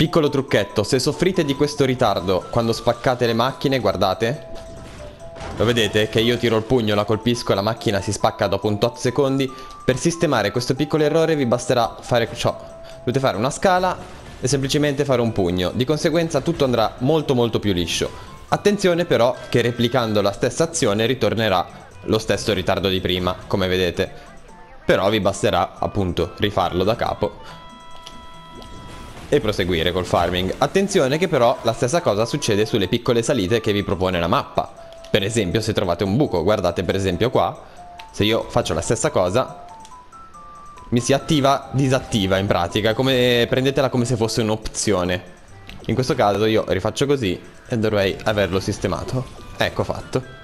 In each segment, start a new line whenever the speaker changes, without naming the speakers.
Piccolo trucchetto, se soffrite di questo ritardo quando spaccate le macchine, guardate. Lo vedete che io tiro il pugno, la colpisco e la macchina si spacca dopo un tot secondi. Per sistemare questo piccolo errore vi basterà fare ciò. Dovete fare una scala e semplicemente fare un pugno. Di conseguenza tutto andrà molto molto più liscio. Attenzione però che replicando la stessa azione ritornerà lo stesso ritardo di prima, come vedete. Però vi basterà appunto rifarlo da capo e proseguire col farming. Attenzione che però la stessa cosa succede sulle piccole salite che vi propone la mappa. Per esempio se trovate un buco, guardate per esempio qua, se io faccio la stessa cosa, mi si attiva, disattiva in pratica, come, prendetela come se fosse un'opzione. In questo caso io rifaccio così e dovrei averlo sistemato. Ecco fatto.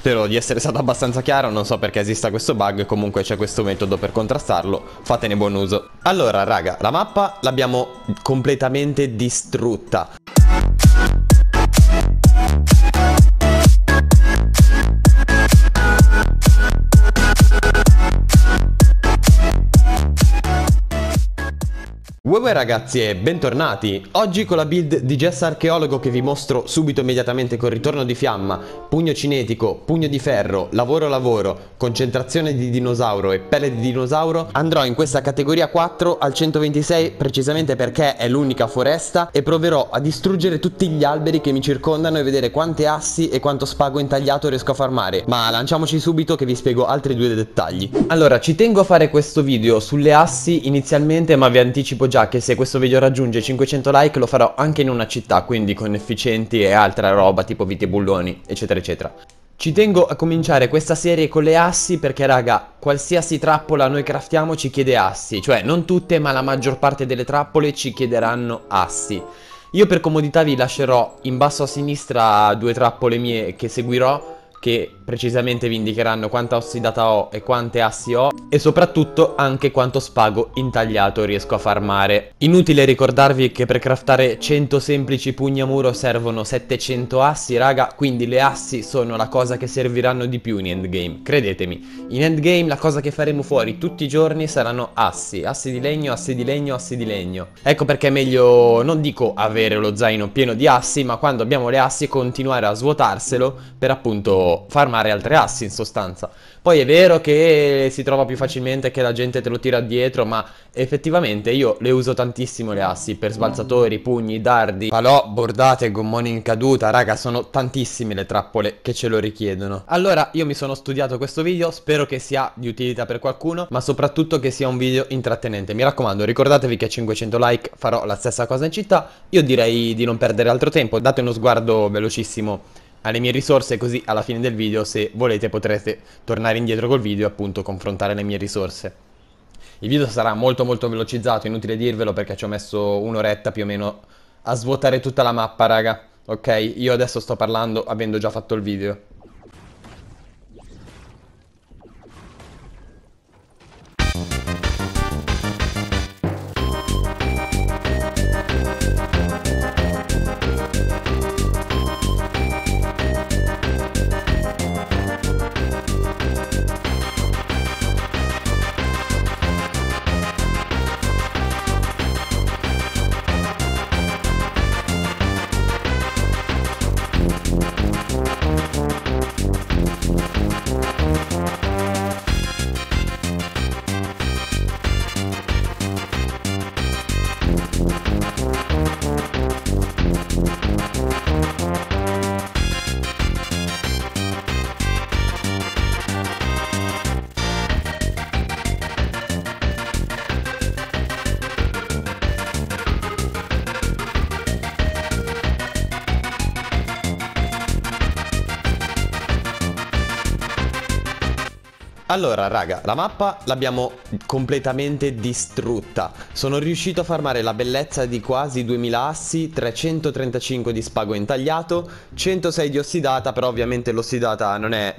Spero di essere stato abbastanza chiaro, non so perché esista questo bug, comunque c'è questo metodo per contrastarlo, fatene buon uso. Allora raga, la mappa l'abbiamo completamente distrutta. Uè ragazzi e bentornati! Oggi con la build di Jess Archeologo che vi mostro subito immediatamente con ritorno di fiamma, pugno cinetico, pugno di ferro, lavoro lavoro, concentrazione di dinosauro e pelle di dinosauro, andrò in questa categoria 4 al 126 precisamente perché è l'unica foresta e proverò a distruggere tutti gli alberi che mi circondano e vedere quante assi e quanto spago intagliato riesco a farmare. Ma lanciamoci subito che vi spiego altri due dettagli. Allora, ci tengo a fare questo video sulle assi inizialmente ma vi anticipo già che se questo video raggiunge 500 like lo farò anche in una città, quindi con efficienti e altra roba tipo viti e bulloni, eccetera eccetera. Ci tengo a cominciare questa serie con le assi perché raga, qualsiasi trappola noi craftiamo ci chiede assi, cioè non tutte ma la maggior parte delle trappole ci chiederanno assi. Io per comodità vi lascerò in basso a sinistra due trappole mie che seguirò che precisamente vi indicheranno quanta ossidata ho e quante assi ho e soprattutto anche quanto spago intagliato riesco a farmare. Inutile ricordarvi che per craftare 100 semplici pugni a muro servono 700 assi raga, quindi le assi sono la cosa che serviranno di più in endgame, credetemi. In endgame la cosa che faremo fuori tutti i giorni saranno assi, assi di legno, assi di legno, assi di legno. Ecco perché è meglio, non dico avere lo zaino pieno di assi, ma quando abbiamo le assi continuare a svuotarselo per appunto farmare altre assi in sostanza. Poi è vero che si trova più facilmente che la gente te lo tira dietro, ma effettivamente io le uso tantissimo le assi per sbalzatori, pugni, dardi, falò, bordate, gommoni in caduta, raga, sono tantissime le trappole che ce lo richiedono. Allora, io mi sono studiato questo video, spero che sia di utilità per qualcuno, ma soprattutto che sia un video intrattenente. Mi raccomando, ricordatevi che a 500 like farò la stessa cosa in città, io direi di non perdere altro tempo, date uno sguardo velocissimo alle mie risorse così alla fine del video se volete potrete tornare indietro col video e appunto confrontare le mie risorse. Il video sarà molto molto velocizzato, inutile dirvelo perché ci ho messo un'oretta più o meno a svuotare tutta la mappa raga, ok? Io adesso sto parlando avendo già fatto il video. Allora raga, la mappa l'abbiamo completamente distrutta. Sono riuscito a farmare la bellezza di quasi 2000 assi 335 di spago intagliato 106 di ossidata, però ovviamente l'ossidata non è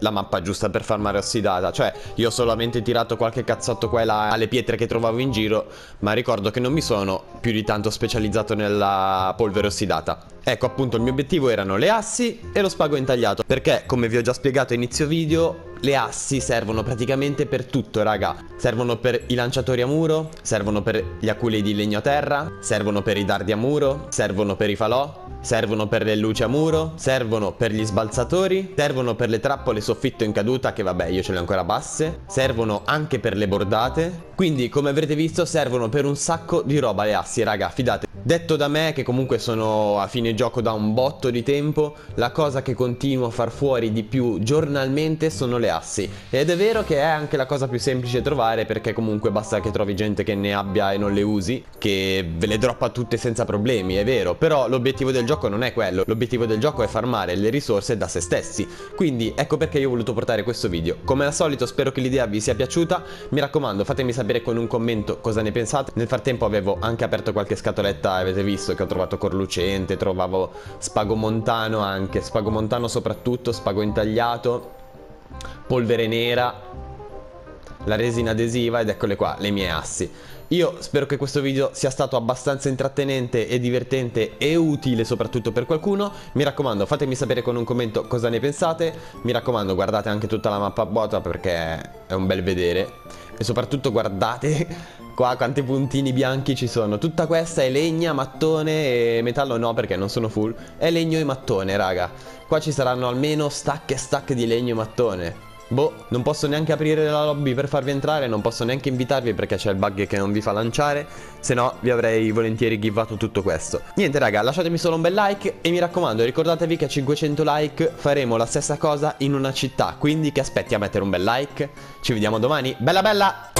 la mappa giusta per farmare ossidata Cioè io ho solamente tirato qualche cazzotto qua e là alle pietre che trovavo in giro Ma ricordo che non mi sono più di tanto specializzato nella polvere ossidata Ecco appunto il mio obiettivo erano le assi e lo spago intagliato Perché come vi ho già spiegato a inizio video le assi servono praticamente per tutto, raga. Servono per i lanciatori a muro, servono per gli aculi di legno a terra, servono per i dardi a muro, servono per i falò, servono per le luci a muro, servono per gli sbalzatori, servono per le trappole soffitto in caduta che vabbè io ce le ho ancora basse, servono anche per le bordate, quindi come avrete visto servono per un sacco di roba le assi raga, fidate. Detto da me che comunque sono a fine gioco da un botto di tempo, la cosa che continuo a far fuori di più giornalmente sono le assi. Ed è vero che è anche la cosa più semplice trovare perché comunque basta che trovi gente che ne abbia e non le usi, che ve le droppa tutte senza problemi, è vero. Però l'obiettivo del gioco non è quello, l'obiettivo del gioco è farmare le risorse da se stessi. Quindi ecco perché io ho voluto portare questo video. Come al solito spero che l'idea vi sia piaciuta, mi raccomando fatemi sapere con un commento cosa ne pensate. Nel frattempo avevo anche aperto qualche scatoletta avete visto che ho trovato corlucente, trovavo spago montano anche, spago montano soprattutto, spago intagliato, polvere nera, la resina adesiva ed eccole qua, le mie assi. Io spero che questo video sia stato abbastanza intrattenente e divertente e utile soprattutto per qualcuno. Mi raccomando fatemi sapere con un commento cosa ne pensate. Mi raccomando guardate anche tutta la mappa vuota perché è un bel vedere. E soprattutto guardate qua quanti puntini bianchi ci sono. Tutta questa è legna, mattone e metallo no perché non sono full. È legno e mattone raga. Qua ci saranno almeno stack e stack di legno e mattone. Boh, non posso neanche aprire la lobby per farvi entrare, non posso neanche invitarvi perché c'è il bug che non vi fa lanciare, se no vi avrei volentieri givato tutto questo. Niente raga, lasciatemi solo un bel like e mi raccomando ricordatevi che a 500 like faremo la stessa cosa in una città, quindi che aspetti a mettere un bel like. Ci vediamo domani, bella bella!